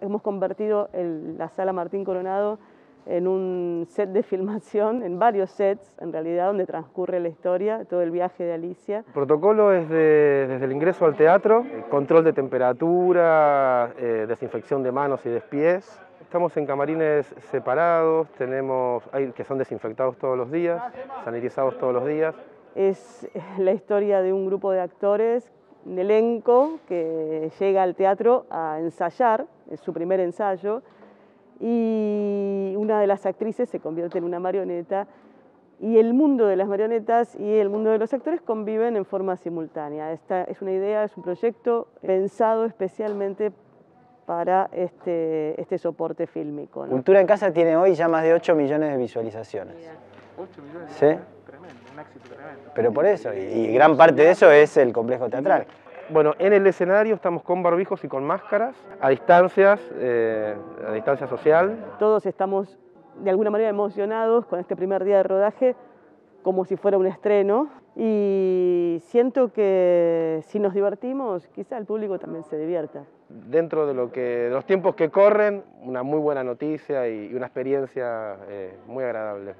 Hemos convertido la sala Martín Coronado en un set de filmación, en varios sets en realidad, donde transcurre la historia, todo el viaje de Alicia. El protocolo es desde el ingreso al teatro, control de temperatura, eh, desinfección de manos y de pies. Estamos en camarines separados, tenemos, hay, que son desinfectados todos los días, sanitizados todos los días. Es la historia de un grupo de actores, un elenco que llega al teatro a ensayar, es su primer ensayo, y una de las actrices se convierte en una marioneta y el mundo de las marionetas y el mundo de los actores conviven en forma simultánea. Esta es una idea, es un proyecto pensado especialmente para este, este soporte fílmico. Cultura en Casa tiene hoy ya más de 8 millones de visualizaciones. 8 millones, ¿Sí? tremendo, un éxito tremendo. Pero por eso, y gran parte de eso es el complejo teatral. Bueno, en el escenario estamos con barbijos y con máscaras, a distancias, eh, a distancia social. Todos estamos de alguna manera emocionados con este primer día de rodaje, como si fuera un estreno. Y siento que si nos divertimos, quizá el público también se divierta. Dentro de, lo que, de los tiempos que corren, una muy buena noticia y una experiencia eh, muy agradable.